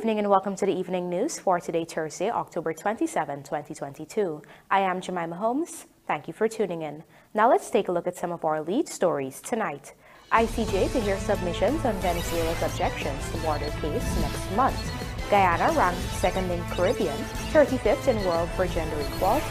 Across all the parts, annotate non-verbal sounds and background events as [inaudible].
evening and welcome to the evening news for today, Thursday, October 27, 2022. I am Jemima Holmes. Thank you for tuning in. Now let's take a look at some of our lead stories tonight. ICJ to hear submissions on Venezuela's objections to border case next month. Guyana ranked second in Caribbean, 35th in world for gender equality.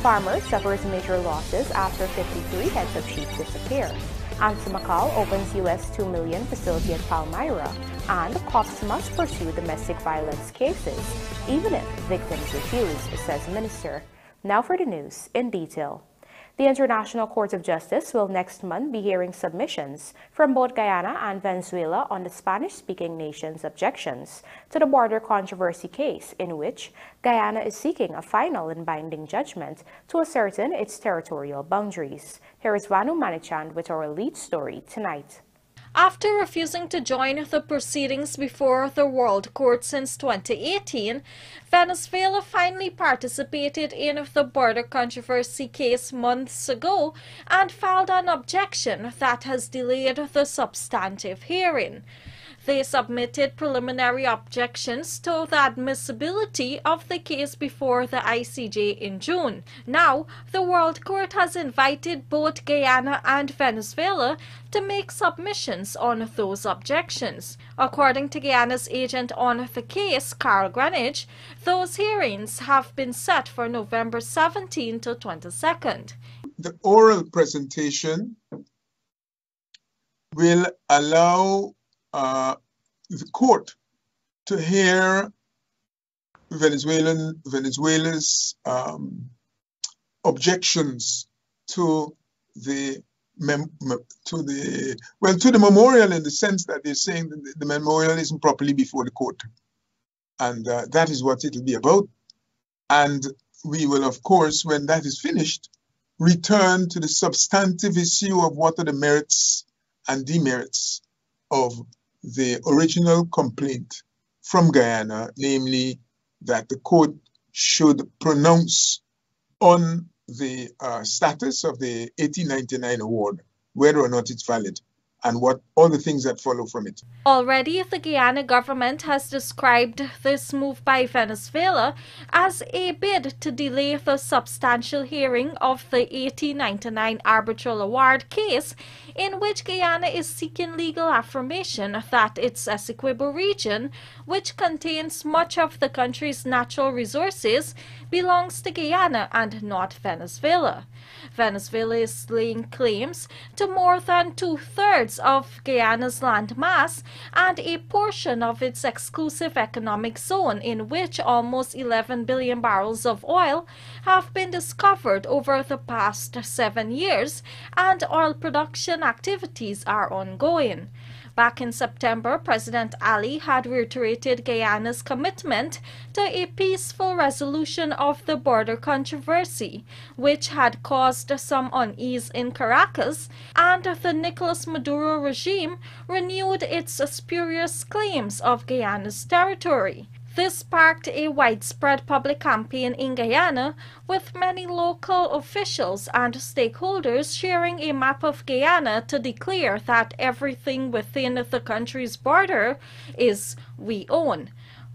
Farmer suffers major losses after 53 heads of sheep disappear. Ansa McAl opens U.S. 2 million facility at Palmyra, and cops must pursue domestic violence cases, even if victims refuse, says minister. Now for the news in detail. The International Court of Justice will next month be hearing submissions from both Guyana and Venezuela on the Spanish-speaking nation's objections to the border controversy case in which Guyana is seeking a final and binding judgment to ascertain its territorial boundaries. Here is Vanu Manichand with our lead story tonight. After refusing to join the proceedings before the World Court since 2018, Venezuela finally participated in the border controversy case months ago and filed an objection that has delayed the substantive hearing. They submitted preliminary objections to the admissibility of the case before the ICJ in June. Now, the World Court has invited both Guyana and Venezuela to make submissions on those objections. According to Guyana's agent on the case, Carl Greenidge, those hearings have been set for November 17 to 22nd. The oral presentation will allow uh, the court to hear Venezuelan Venezuela's um, objections to the to the well to the memorial in the sense that they're saying that the memorial isn't properly before the court, and uh, that is what it'll be about. And we will, of course, when that is finished, return to the substantive issue of what are the merits and demerits of the original complaint from Guyana, namely that the court should pronounce on the uh, status of the 1899 award, whether or not it's valid and what all the things that follow from it. Already, the Guyana government has described this move by Venezuela as a bid to delay the substantial hearing of the 1899 arbitral award case, in which Guyana is seeking legal affirmation that its Essequibo region, which contains much of the country's natural resources, belongs to Guyana and not Venezuela. Venezuela is laying claims to more than two-thirds of Guyana's land mass and a portion of its exclusive economic zone in which almost 11 billion barrels of oil have been discovered over the past seven years and oil production activities are ongoing. Back in September, President Ali had reiterated Guyana's commitment to a peaceful resolution of the border controversy, which had caused some unease in Caracas, and the Nicolas Maduro regime renewed its spurious claims of Guyana's territory. This sparked a widespread public campaign in Guyana, with many local officials and stakeholders sharing a map of Guyana to declare that everything within the country's border is we own.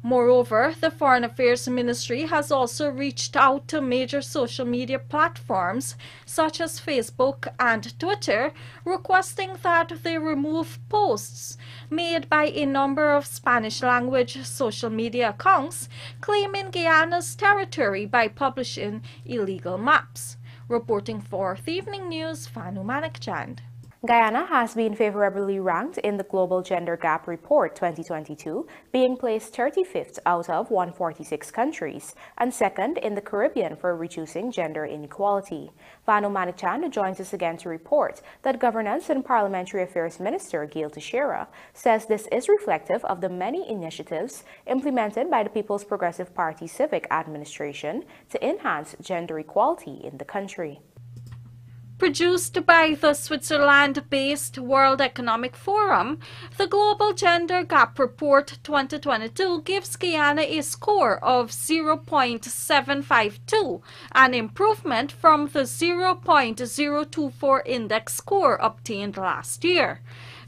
Moreover, the Foreign Affairs Ministry has also reached out to major social media platforms such as Facebook and Twitter, requesting that they remove posts made by a number of Spanish language social media accounts claiming Guyana's territory by publishing illegal maps. Reporting for the Evening News, Fanu Manikchand. Guyana has been favorably ranked in the Global Gender Gap Report 2022, being placed 35th out of 146 countries and second in the Caribbean for reducing gender inequality. Vanu Manichan joins us again to report that Governance and Parliamentary Affairs Minister Gail Teixeira says this is reflective of the many initiatives implemented by the People's Progressive Party Civic Administration to enhance gender equality in the country. Produced by the Switzerland-based World Economic Forum, the Global Gender Gap Report 2022 gives Guyana a score of 0.752, an improvement from the 0.024 index score obtained last year.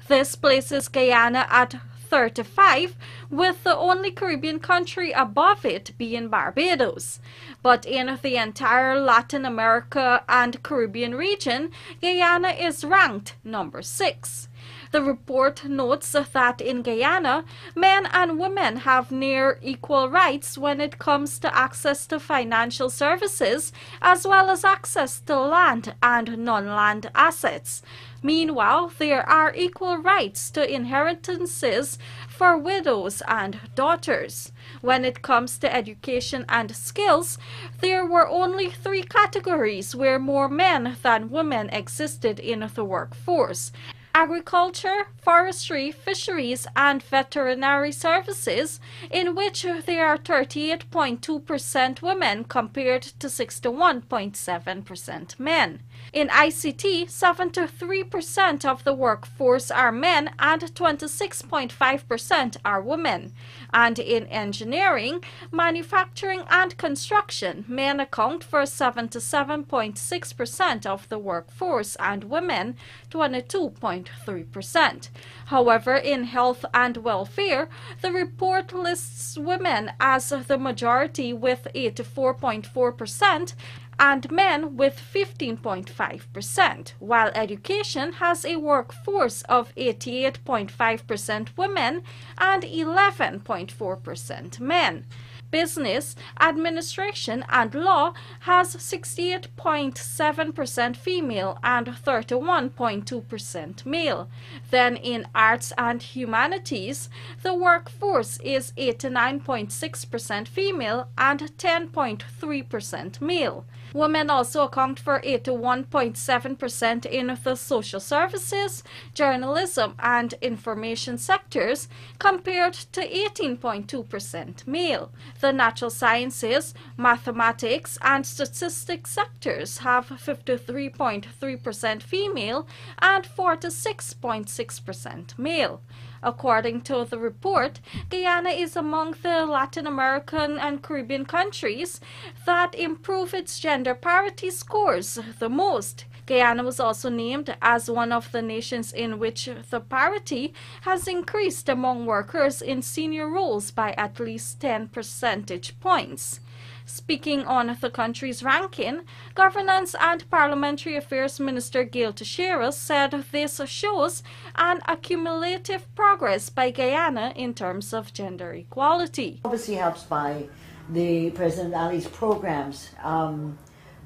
This places Guyana at 35, with the only Caribbean country above it being Barbados. But in the entire Latin America and Caribbean region, Guyana is ranked number 6. The report notes that in Guyana, men and women have near equal rights when it comes to access to financial services, as well as access to land and non-land assets. Meanwhile, there are equal rights to inheritances for widows and daughters. When it comes to education and skills, there were only three categories where more men than women existed in the workforce agriculture, forestry, fisheries, and veterinary services, in which there are 38.2% women compared to 61.7% men. In ICT, 73% of the workforce are men and 26.5% are women. And in engineering, manufacturing, and construction, men account for 77.6% of the workforce and women 22.3%. However, in health and welfare, the report lists women as the majority with 84.4% and men with 15.5%, while education has a workforce of 88.5% women and 11.4% men. Business, administration, and law has 68.7% female and 31.2% male. Then in arts and humanities, the workforce is 89.6% female and 10.3% male. Women also account for 81.7% in the social services, journalism, and information sectors, compared to 18.2% male. The natural sciences, mathematics, and statistics sectors have 53.3% female and 46.6% male. According to the report, Guyana is among the Latin American and Caribbean countries that improve its gender parity scores the most. Guyana was also named as one of the nations in which the parity has increased among workers in senior roles by at least 10 percentage points. Speaking on the country's ranking, Governance and Parliamentary Affairs Minister Gail Teixeira said this shows an accumulative progress by Guyana in terms of gender equality. Obviously helps by the President Ali's programs um,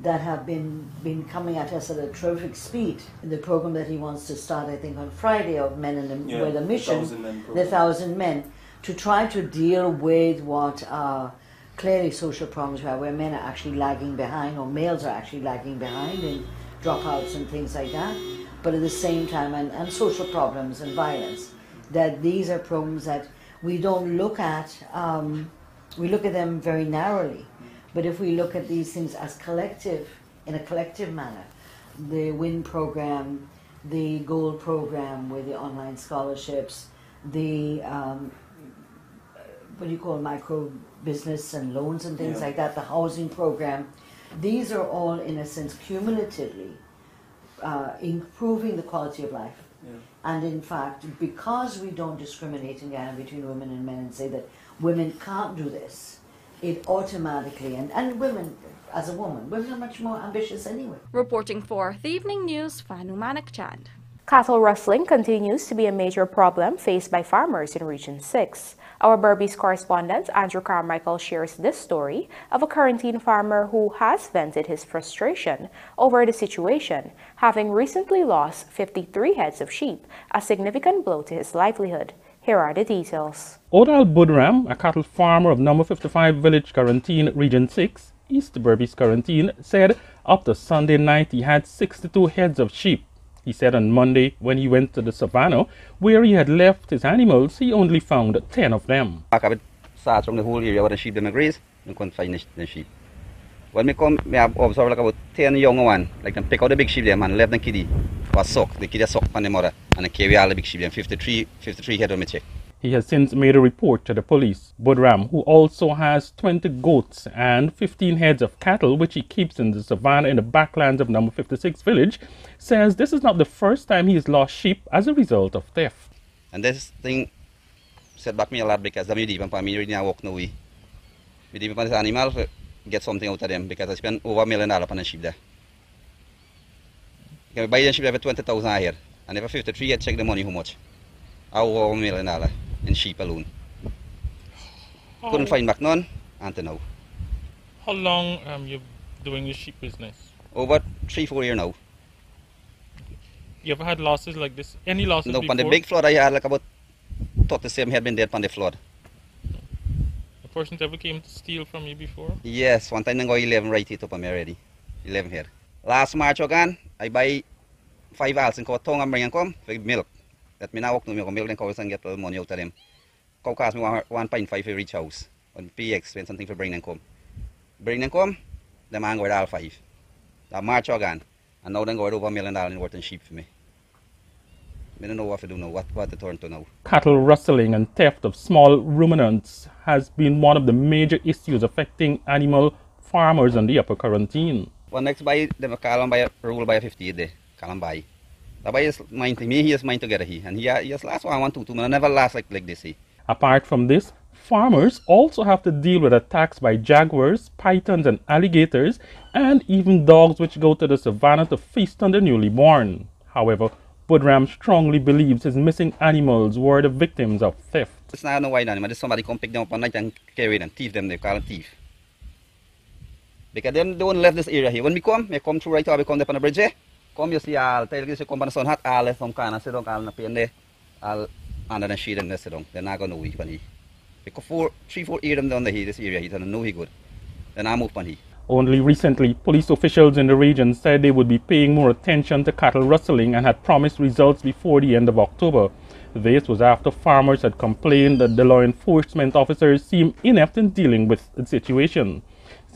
that have been, been coming at us at a terrific speed. The program that he wants to start, I think, on Friday of Men in the, yeah, with a Mission, thousand the Thousand Men, to try to deal with what uh, clearly social problems where men are actually lagging behind or males are actually lagging behind in dropouts and things like that. But at the same time and, and social problems and violence that these are problems that we don't look at um, we look at them very narrowly. But if we look at these things as collective in a collective manner the win program the gold program with the online scholarships the um, what do you call micro business and loans and things Yeah. like that, the housing program. These are all, in a sense, cumulatively uh, improving the quality of life. Yeah. And in fact, because we don't discriminate in Guyana between women and men and say that women can't do this, it automatically, and, and women, as a woman, women are much more ambitious anyway. Reporting for the Evening News, Fanu Manakchand. Cattle rustling continues to be a major problem faced by farmers in Region 6. Our Berbice correspondent Andrew Carmichael shares this story of a Corentyne farmer who has vented his frustration over the situation, having recently lost 53 heads of sheep, a significant blow to his livelihood. Here are the details. Odal Budram, a cattle farmer of number 55 Village Corentyne, Region 6, East Berbice Corentyne, said up to Sunday night he had 62 heads of sheep. He said on Monday when he went to the savannah where he had left his animals, he only found 10 of them. back up starts from the whole area where the sheep them graze and couldn't find the, sheep. When me come, me have observed like about 10 young one, like them pick out the big sheep them and left the kiddie was suck. The kiddie suck on the mother and carry all the big sheep them, 53, 53 head on me check. He has since made a report to the police. Budram, who also has 20 goats and 15 heads of cattle, which he keeps in the savannah in the backlands of number 56 village, says this is not the first time he has lost sheep as a result of theft. And this thing set back me a lot because I'm even for me really walk no way. Me even this animal get something out of them because I spend over a million dollars on the sheep there. You can buy the sheep for 20,000 a year. And if 53, I check the money how much. Over a million dollars in sheep alone. How, Couldn't find back none until now. How long um you doing the sheep business? Over three, four years now. You ever had losses like this? Any losses No, before? on the big flood I had like about thought the same had been dead on the flood. A person ever came to steal from you before? Yes, one time they got 11 right it up on me already. 11 here. Last March again, I buy five and cow tongue and bring and come for milk. That me now walk to milk, milk and cows and get the money out of them. Cow cost me one- 1.5 for each house. On PX, spend something for bring them come. Bring them come, the man got all five. That March again. And now they got over a million dollars worth in sheep for me. I don't know what to do now, what, what to turn to now. Cattle rustling and theft of small ruminants has been one of the major issues affecting animal farmers on the upper Corentyne. Well, next buy, them call him by a rule by a 50 a day. Call him buy. Buy is mine to me, he is mine together he. And he, he has last one, one, two, two, but I never last like, like this he. Apart from this, farmers also have to deal with attacks by jaguars, pythons, and alligators, and even dogs which go to the savannah to feast on the newly born. However, Budram strongly believes his missing animals were the victims of theft. It's not no white animal, there's somebody come pick them up one night and carry them, thief them, they call them thief. Because them don't left this area here. When we come, we come through right here, we come there on the bridge here. Come, you see all, tell you, come on the sun hot, all left some kind of sit down, all in the pain there. All under the sheet and they sit down. They're not going to know we here. Because four, three, four, of them the this area, he don't know he good. Then I move on here. Only recently, police officials in the region said they would be paying more attention to cattle rustling and had promised results before the end of October. This was after farmers had complained that the law enforcement officers seem inept in dealing with the situation.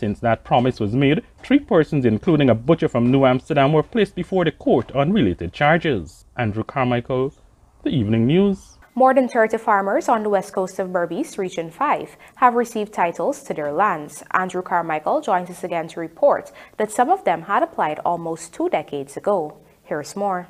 Since that promise was made, three persons, including a butcher from New Amsterdam, were placed before the court on related charges. Andrew Carmichael, The Evening News. More than 30 farmers on the west coast of Berbice, Region 5, have received titles to their lands. Andrew Carmichael joins us again to report that some of them had applied almost two decades ago. Here's more.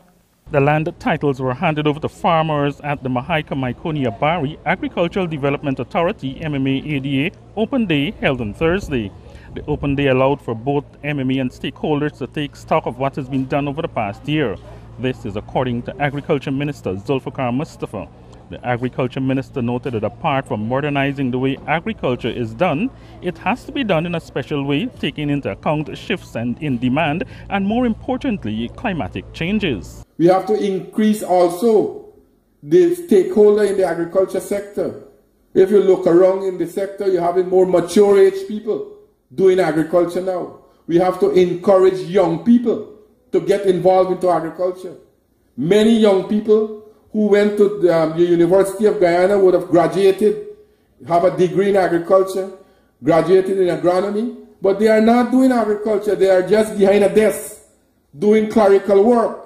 The land titles were handed over to farmers at the Mahaica Mahaicony Abary Agricultural Development Authority MMA ADA Open Day held on Thursday. The Open Day allowed for both MME and stakeholders to take stock of what has been done over the past year. This is according to Agriculture Minister Zulfikar Mustapha. The Agriculture Minister noted that apart from modernizing the way agriculture is done, it has to be done in a special way, taking into account shifts and in demand and, more importantly, climatic changes. We have to increase also the stakeholder in the agriculture sector. If you look around in the sector, you're having more mature age people doing agriculture now. We have to encourage young people to get involved into agriculture. Many young people who went to the, um, the University of Guyana would have graduated, have a degree in agriculture, graduated in agronomy, but they are not doing agriculture. They are just behind a desk doing clerical work.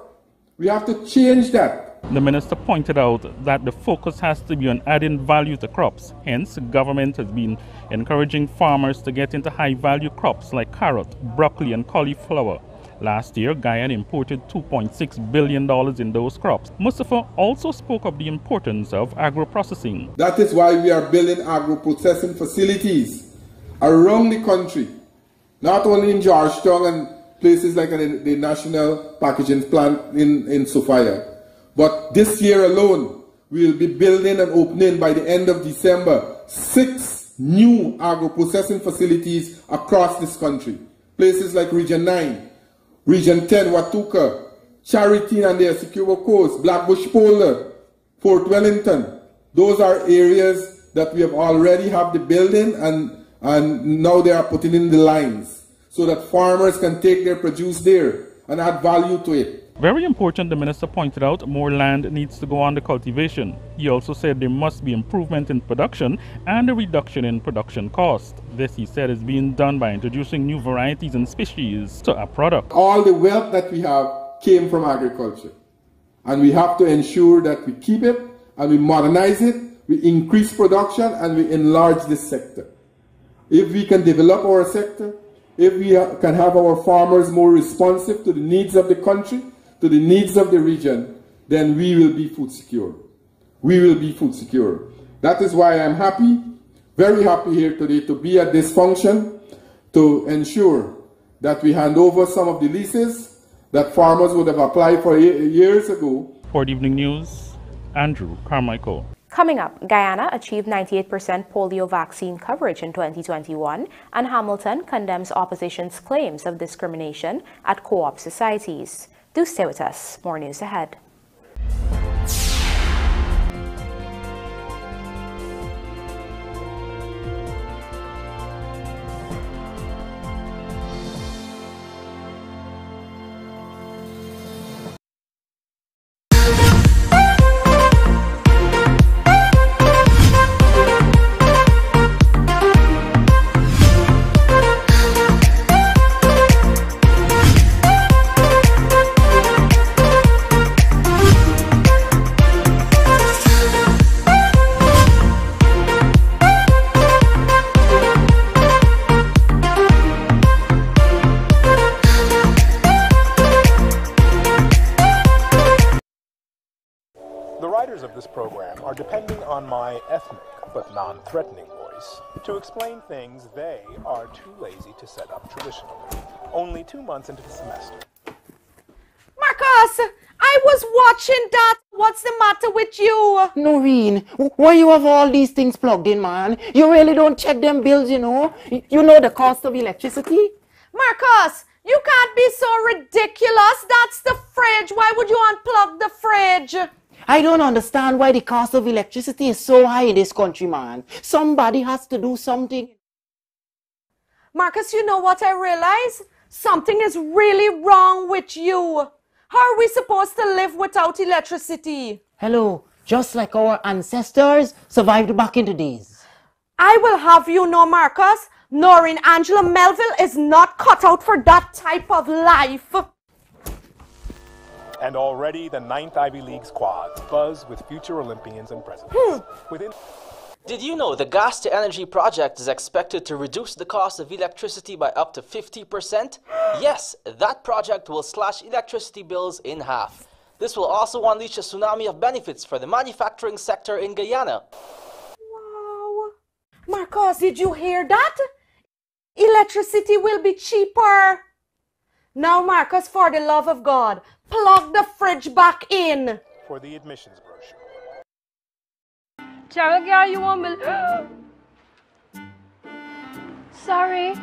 We have to change that. The minister pointed out that the focus has to be on adding value to crops. Hence, government has been encouraging farmers to get into high value crops like carrot, broccoli, and cauliflower. Last year, Guyana imported $2.6 billion in those crops. Mustapha also spoke of the importance of agro-processing. That is why we are building agro-processing facilities around the country, not only in Georgetown and places like the, the National Packaging Plant in, in Sophia, but this year alone, we will be building and opening by the end of December six new agro-processing facilities across this country. Places like Region 9, Region 10, Watuka, Charity and the Essequibo Coast, Blackbush Polder, Fort Wellington. Those are areas that we have already have the building and, and now they are putting in the lines so that farmers can take their produce there and add value to it. Very important, the minister pointed out, more land needs to go under cultivation. He also said there must be improvement in production and a reduction in production cost. This, he said, is being done by introducing new varieties and species to a product. All the wealth that we have came from agriculture. And we have to ensure that we keep it and we modernize it, we increase production and we enlarge this sector. If we can develop our sector, if we can have our farmers more responsive to the needs of the country, to the needs of the region, then we will be food secure. We will be food secure. That is why I'm happy, very happy here today to be at this function to ensure that we hand over some of the leases that farmers would have applied for years ago. For the evening news, Andrew Carmichael. Coming up, Guyana achieved 98% polio vaccine coverage in 2021, and Hamilton condemns opposition's claims of discrimination at co-op societies. Do stay with us. More news ahead. Threatening voice to explain things they are too lazy to set up traditionally, only two months into the semester. Marcus, I was watching that. What's the matter with you? Noreen, why you have all these things plugged in, man? You really don't check them bills, you know? You know the cost of electricity? Marcus, you can't be so ridiculous. That's the fridge. Why would you unplug the fridge? I don't understand why the cost of electricity is so high in this country, man. Somebody has to do something. Marcus, you know what I realize? Something is really wrong with you. How are we supposed to live without electricity? Hello, just like our ancestors survived back in the days. I will have you know, Marcus, Noreen Angela Melville is not cut out for that type of life. And already the ninth Ivy League squad buzz with future Olympians and presidents. Hmm. Within did you know the gas to energy project is expected to reduce the cost of electricity by up to 50%? yes, that project will slash electricity bills in half. This will also unleash a tsunami of benefits for the manufacturing sector in Guyana. Wow. Marcus, did you hear that? Electricity will be cheaper. Now, Marcus, for the love of God, plug the fridge back in. For the admissions brochure. Cheryl, girl, you want me? [gasps] Sorry,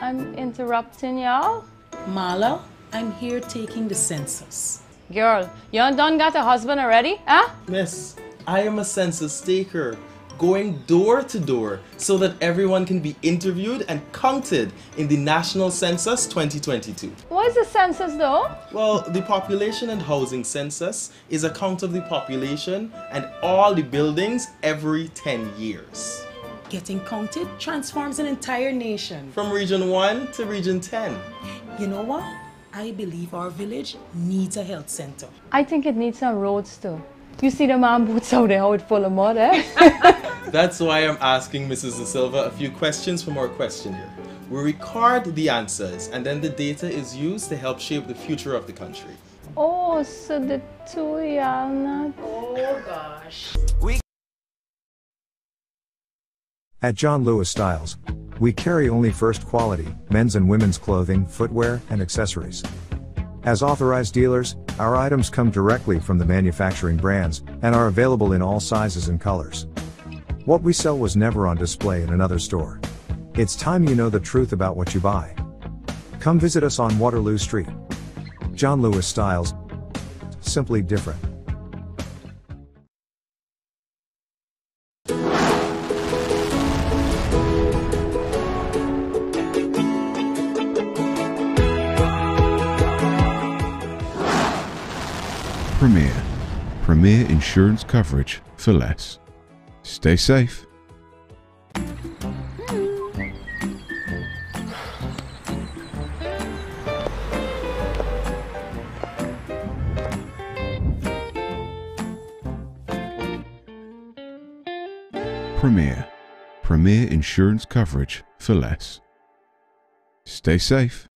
I'm interrupting y'all. Marla, I'm here taking the census. Girl, you done got a husband already, huh? Miss, I am a census taker going door to door so that everyone can be interviewed and counted in the National Census 2022. What is the census though? Well, the Population and Housing Census is a count of the population and all the buildings every 10 years. Getting counted transforms an entire nation. From Region 1 to Region 10. You know what? I believe our village needs a health center. I think it needs some roads too. You see the man boots out there, how it full of mud, eh? [laughs] That's why I'm asking Mrs. De Silva a few questions from our questionnaire. We record the answers and then the data is used to help shape the future of the country. Oh, so the two y'all not... Oh gosh. We At John Lewis Styles, we carry only first quality men's and women's clothing, footwear, and accessories. As authorized dealers, our items come directly from the manufacturing brands and are available in all sizes and colors. What we sell was never on display in another store. It's time you know the truth about what you buy. Come visit us on Waterloo Street. John Lewis Styles. Simply different. Premier. Premier insurance coverage for less. Stay safe. Premier. Premier insurance coverage for less. Stay safe.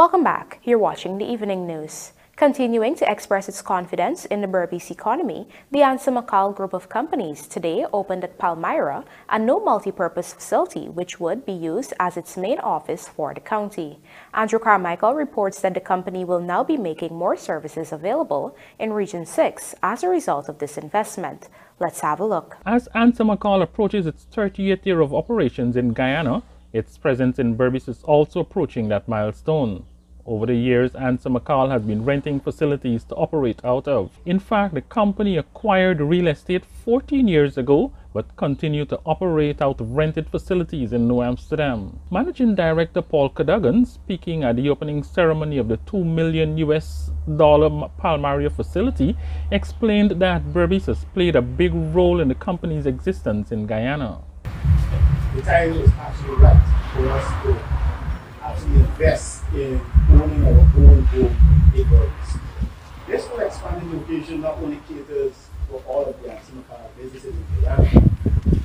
Welcome back. You're watching the evening news. Continuing to express its confidence in the Berbice economy, the Ansa McAl Group of Companies today opened at Palmyra a new multi-purpose facility which would be used as its main office for the county. Andrew Carmichael reports that the company will now be making more services available in Region 6 as a result of this investment. Let's have a look. As Ansa McAl approaches its 30th year of operations in Guyana, its presence in Berbice is also approaching that milestone. Over the years, Ansa McAl has been renting facilities to operate out of. In fact, the company acquired real estate 14 years ago but continue to operate out of rented facilities in New Amsterdam. Managing Director Paul Cadogan, speaking at the opening ceremony of the 2 million US dollar Palmyra facility, explained that Berbice has played a big role in the company's existence in Guyana. The time is actually right for us to actually invest in owning our own home Berbice. This will expand the location not only caters for all of the Ansa McAl businesses in Guyana,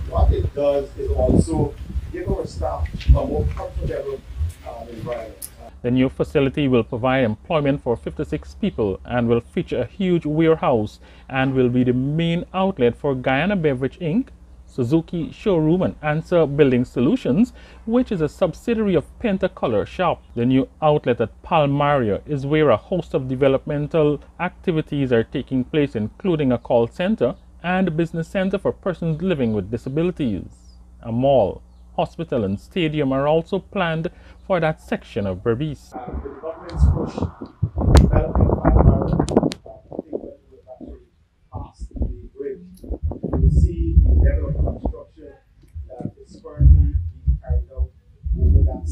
what it does is also give our staff a more comfortable um, environment. The new facility will provide employment for 56 people and will feature a huge warehouse and will be the main outlet for Guyana Beverage Inc., Suzuki Showroom and Ansa Building Solutions, which is a subsidiary of Pentacolor Shop. The new outlet at Palmyra is where a host of developmental activities are taking place, including a call center and a business center for persons living with disabilities. A mall, hospital, and stadium are also planned for that section of Berbice. Uh,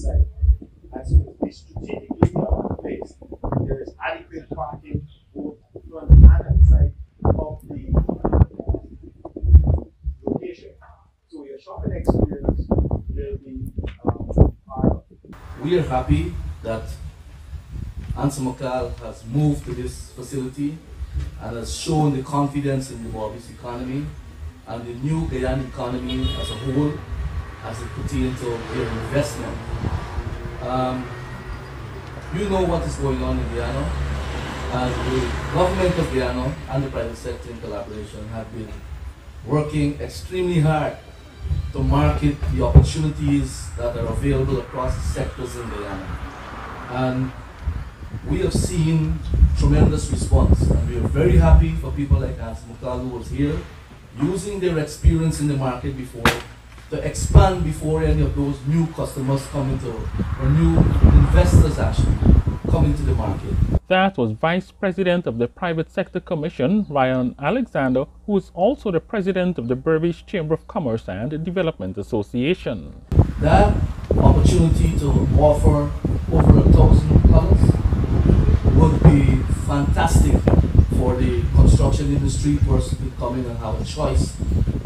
that. And so it's strategically. There is adequate parking both front and at of the uh, location. So your shopping experience will be um, part. We are happy that Ansa McAl has moved to this facility and has shown the confidence in the Berbice economy and the new Guyana economy as a whole as it pertains to their investment. Um, you know what is going on in Guyana, and the government of Guyana and the private sector in collaboration have been working extremely hard to market the opportunities that are available across sectors in Guyana. And we have seen tremendous response and we are very happy for people like McAl who was here using their experience in the market before to expand before any of those new customers come into or new investors actually come into the market. That was Vice President of the Private Sector Commission, Ryan Alexander, who is also the President of the Berbice Chamber of Commerce and Development Association. That opportunity to offer over a thousand colors would be fantastic for the construction industry person to come in and have a choice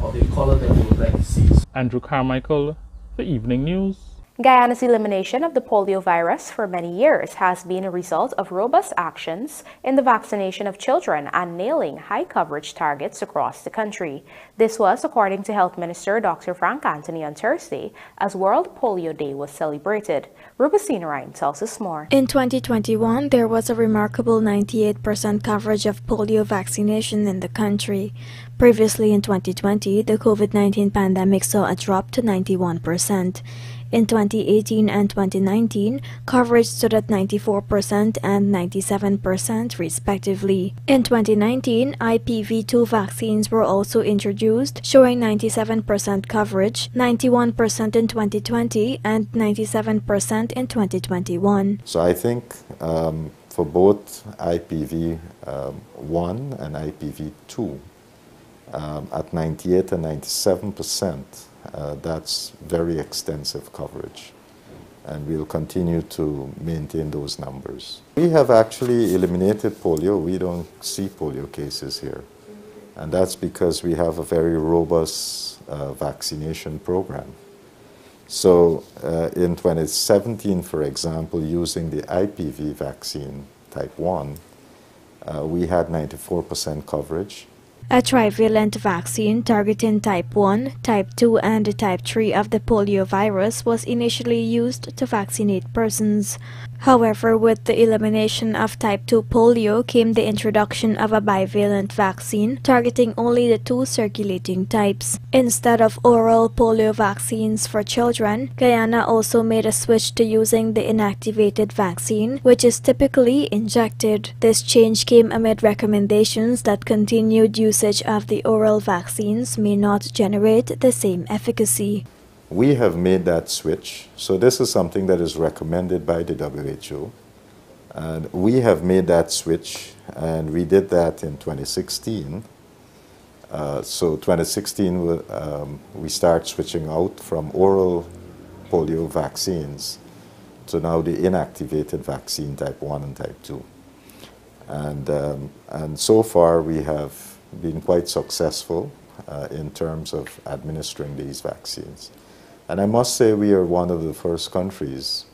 of the color that they would like to see. Andrew Carmichael, The Evening News. Guyana's elimination of the polio virus for many years has been a result of robust actions in the vaccination of children and nailing high coverage targets across the country. This was according to Health Minister Dr. Frank Anthony on Thursday as World Polio Day was celebrated. Rubicina Ryan tells us more. In 2021, there was a remarkable 98% coverage of polio vaccination in the country. Previously in 2020, the COVID-19 pandemic saw a drop to 91%. In 2018 and 2019, coverage stood at 94% and 97% respectively. In 2019, IPV2 vaccines were also introduced, showing 97% coverage, 91% in 2020 and 97% in 2021. So I think um, for both IPV um, 1 and IPV 2, um, at 98 and 97 percent, uh, that's very extensive coverage. And we'll continue to maintain those numbers. We have actually eliminated polio. We don't see polio cases here. And that's because we have a very robust uh, vaccination program. So uh, in 2017, for example, using the IPV vaccine type 1, uh, we had 94% coverage. A trivalent vaccine targeting type 1, type 2, and type 3 of the polio virus was initially used to vaccinate persons. However, with the elimination of type 2 polio came the introduction of a bivalent vaccine targeting only the two circulating types. Instead of oral polio vaccines for children, Guyana also made a switch to using the inactivated vaccine, which is typically injected. This change came amid recommendations that continued usage of the oral vaccines may not generate the same efficacy. We have made that switch. So this is something that is recommended by the WHO. And we have made that switch, and we did that in 2016. Uh, so 2016, um, we start switching out from oral polio vaccines to now the inactivated vaccine type 1 and type 2. And, um, and so far, we have been quite successful uh, in terms of administering these vaccines. And I must say we are one of the first countries,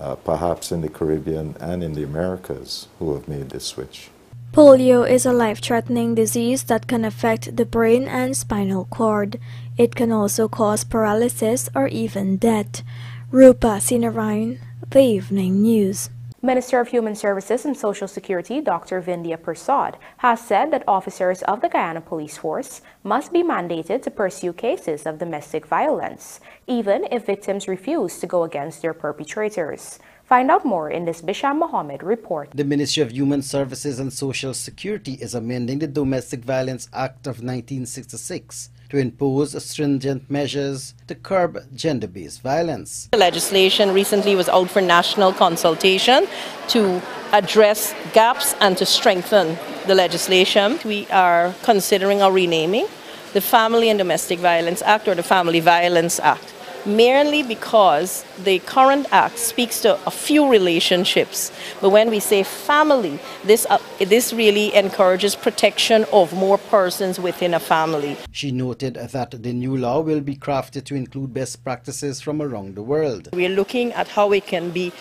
uh, perhaps in the Caribbean and in the Americas, who have made this switch. Polio is a life-threatening disease that can affect the brain and spinal cord. It can also cause paralysis or even death. Rupa Sinarayan, The Evening News. Minister of Human Services and Social Security Dr. Vindhya Persaud has said that officers of the Guyana Police Force must be mandated to pursue cases of domestic violence, even if victims refuse to go against their perpetrators. Find out more in this Bisham Mohammed report. The Ministry of Human Services and Social Security is amending the Domestic Violence Act of 1966 to impose stringent measures to curb gender based violence. The legislation recently was out for national consultation to address gaps and to strengthen the legislation. We are considering a renaming the Family and Domestic Violence Act or the Family Violence Act merely because the current act speaks to a few relationships. But when we say family, this, uh, this really encourages protection of more persons within a family. She noted that the new law will be crafted to include best practices from around the world. We're looking at how it can be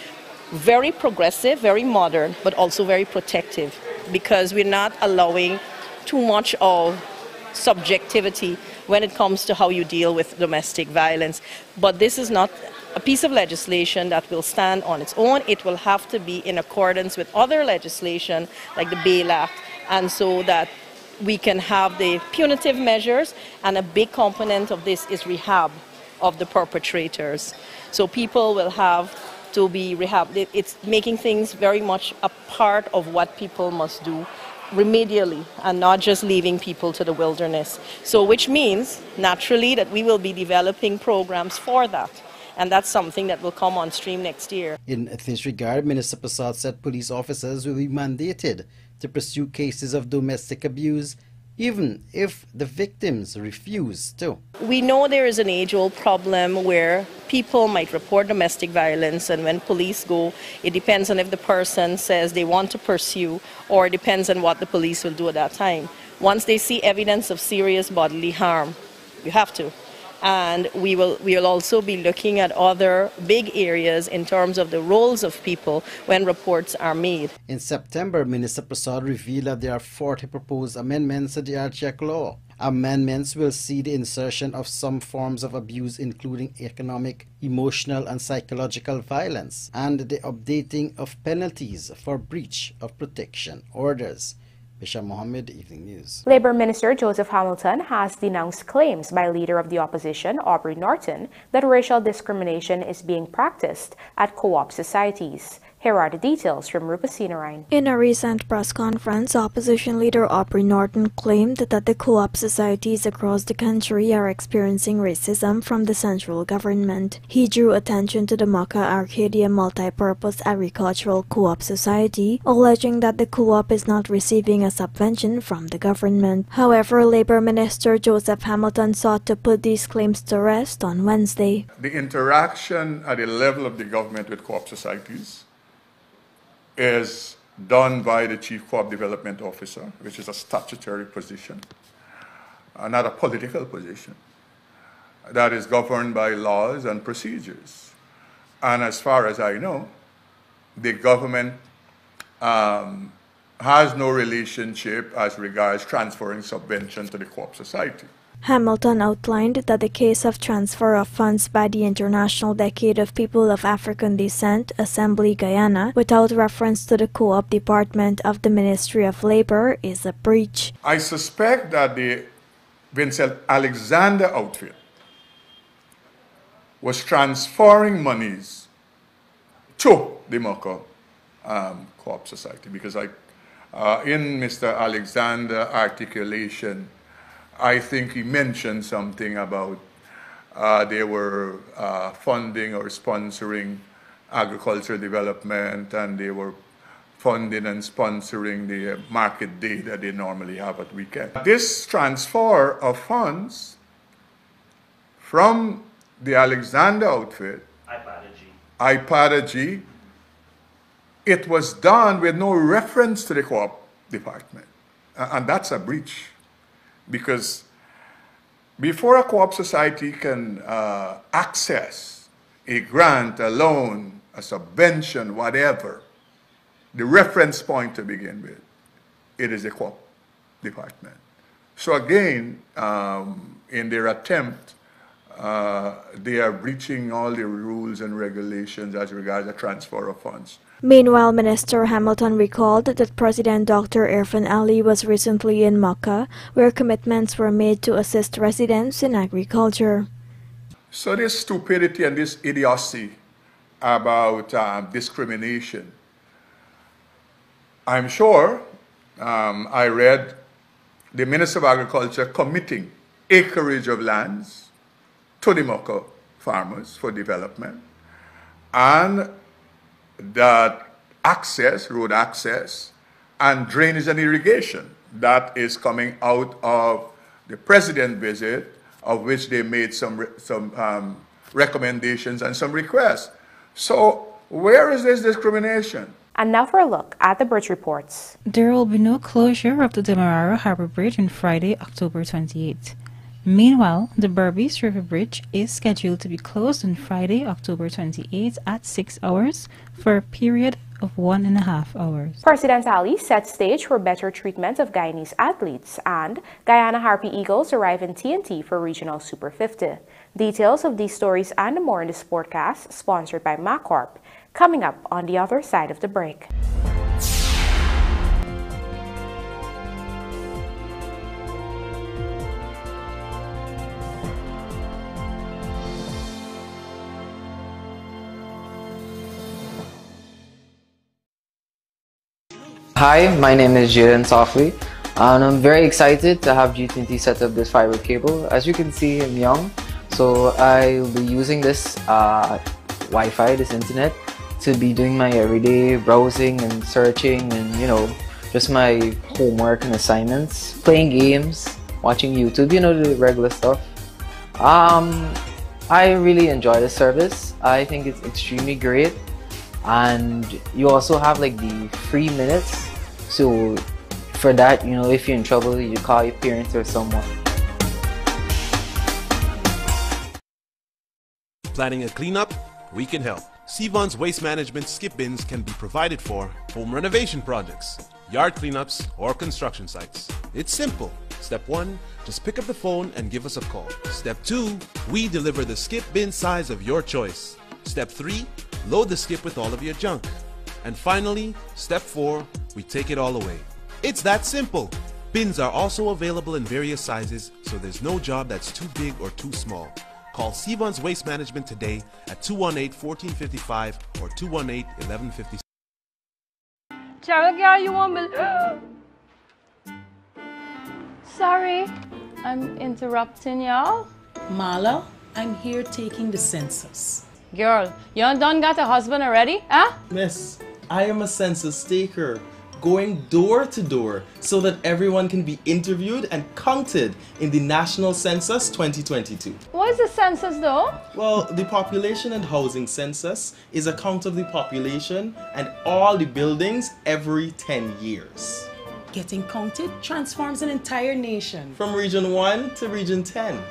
very progressive, very modern, but also very protective because we're not allowing too much of subjectivity when it comes to how you deal with domestic violence. But this is not a piece of legislation that will stand on its own. It will have to be in accordance with other legislation like the Bail Act, and so that we can have the punitive measures, and a big component of this is rehab of the perpetrators. So people will have to be rehab. It's making things very much a part of what people must do remedially and not just leaving people to the wilderness. So, which means naturally that we will be developing programs for that. And that's something that will come on stream next year. In this regard, Minister Persaud said police officers will be mandated to pursue cases of domestic abuse even if the victims refuse to. We know there is an age old problem where people might report domestic violence, and when police go, it depends on if the person says they want to pursue, or it depends on what the police will do at that time. Once they see evidence of serious bodily harm, you have to and we will we will also be looking at other big areas in terms of the roles of people when reports are made. In September, Minister Persaud revealed that there are 40 proposed amendments to the RTAC law. Amendments will see the insertion of some forms of abuse, including economic, emotional, and psychological violence, and the updating of penalties for breach of protection orders. Bisham Mohammed, Evening News. Labour Minister Joseph Hamilton has denounced claims by Leader of the Opposition, Aubrey Norton, that racial discrimination is being practiced at co-op societies. Here are the details from Rupa Sinarayan. In a recent press conference, opposition leader Aubrey Norton claimed that the co-op societies across the country are experiencing racism from the central government. He drew attention to the Mocha Arcadia Multi-Purpose Agricultural Co-op Society, alleging that the co-op is not receiving a subvention from the government. However, Labour Minister Joseph Hamilton sought to put these claims to rest on Wednesday. The interaction at the level of the government with co-op societies is done by the Chief Co-op Development Officer, which is a statutory position, uh, not a political position, that is governed by laws and procedures. And as far as I know, the government um, has no relationship as regards transferring subvention to the co-op society. Hamilton outlined that the case of transfer of funds by the International Decade of People of African Descent, Assembly Guyana, without reference to the co-op department of the Ministry of Labor is a breach. I suspect that the Vincent Alexander outfit was transferring monies to the Mocha um, Co-op Society because I, uh, in Mr. Alexander articulation, I think he mentioned something about uh, they were uh, funding or sponsoring agricultural development and they were funding and sponsoring the market day that they normally have at weekend. This transfer of funds from the Alexander outfit, IPADA it was done with no reference to the co-op department. and that's a breach because before a co-op society can uh, access a grant, a loan, a subvention, whatever, the reference point to begin with, it is the co-op department. So again, um, in their attempt uh, they are breaching all the rules and regulations as regards the transfer of funds. Meanwhile, Minister Hamilton recalled that President Dr. Irfan Ali was recently in Mocha, where commitments were made to assist residents in agriculture. So this stupidity and this idiocy about um, discrimination, I'm sure um, I read the Minister of Agriculture committing acreage of lands to the Mocha farmers for development. And that access, road access, and drainage and irrigation that is coming out of the president visit, of which they made some, some um, recommendations and some requests. So where is this discrimination? And now for a look at the bridge reports. There will be no closure of the Demerara Harbor Bridge on Friday, October 28. Meanwhile, the Berbice River Bridge is scheduled to be closed on Friday, October 28 at 6 hours for a period of one and a half hours. President Ali set stage for better treatment of Guyanese athletes and Guyana Harpy Eagles arrive in TNT for Regional Super 50. Details of these stories and more in the Sportcast, sponsored by MacCorp, coming up on the other side of the break. Hi, my name is Jaden Softly and I'm very excited to have GTNT set up this fiber cable. As you can see, I'm young, so I'll be using this uh, Wi-Fi, this internet, to be doing my everyday browsing and searching and you know, just my homework and assignments, playing games, watching YouTube, you know, the regular stuff. Um, I really enjoy the service. I think it's extremely great and you also have like the free minutes so for that, you know, if you're in trouble, you call your parents or someone. Planning a cleanup? We can help. Sevon's Waste Management skip bins can be provided for home renovation projects, yard cleanups, or construction sites. It's simple. Step 1, just pick up the phone and give us a call. Step 2, we deliver the skip bin size of your choice. Step 3, load the skip with all of your junk. And finally, step 4, we take it all away. It's that simple. Bins are also available in various sizes, so there's no job that's too big or too small. Call Sevon's Waste Management today at 218-1455 or 218-1156. Cheryl, girl, you want me? Sorry, I'm interrupting y'all. Marla, I'm here taking the census. Girl, you done got a husband already, huh? Miss, I am a census taker, going door to door so that everyone can be interviewed and counted in the National Census 2022. What is the census though? Well, the Population and Housing Census is a count of the population and all the buildings every 10 years. Getting counted transforms an entire nation. From Region 1 to Region 10.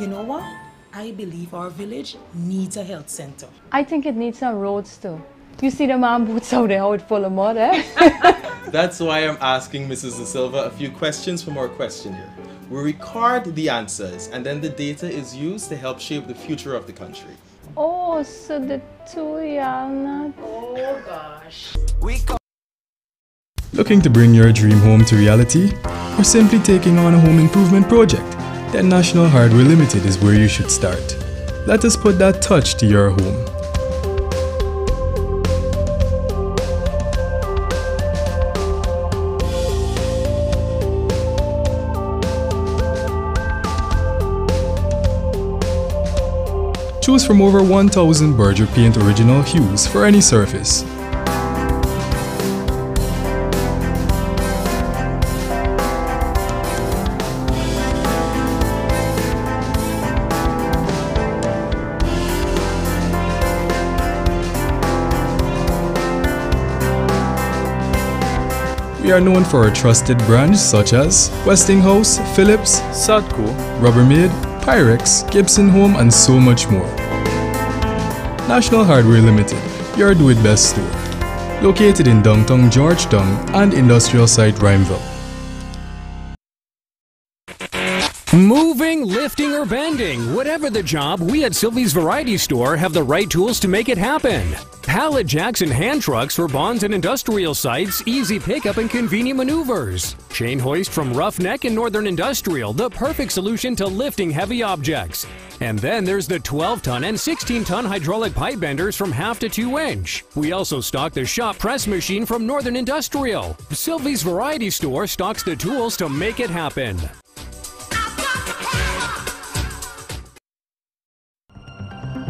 You know what? I believe our village needs a health center. I think it needs some roads too. You see the man boots out there, how it full of mud, eh? [laughs] That's why I'm asking Mrs. De Silva a few questions from our questionnaire. We record the answers and then the data is used to help shape the future of the country. Oh, so the two y'all not. Oh gosh. Looking to bring your dream home to reality? Or simply taking on a home improvement project? Then National Hardware Limited is where you should start. Let us put that touch to your home. Choose from over 1000 Berger Paint original hues for any surface. We are known for our trusted brands such as Westinghouse, Philips, Sadco, Rubbermaid, Pyrex, Gibson Home and so much more. National Hardware Limited, your do-it-best store. Located in downtown Georgetown and industrial site Ruimveldt. Moving, lifting, or bending, whatever the job, we at Sylvie's Variety Store have the right tools to make it happen. Pallet jacks and hand trucks for bonds and industrial sites, easy pickup and convenient maneuvers. Chain hoist from Roughneck and Northern Industrial, the perfect solution to lifting heavy objects. And then there's the 12 ton and 16 ton hydraulic pipe benders from half to 2 inch. We also stock the shop press machine from Northern Industrial. Sylvie's Variety Store stocks the tools to make it happen.